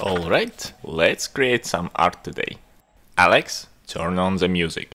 Alright, let's create some art today. Alex, turn on the music.